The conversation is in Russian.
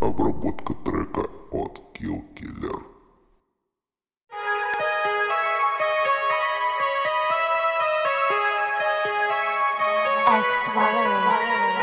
Обработка трека от Kill Killer. X-Wallerix.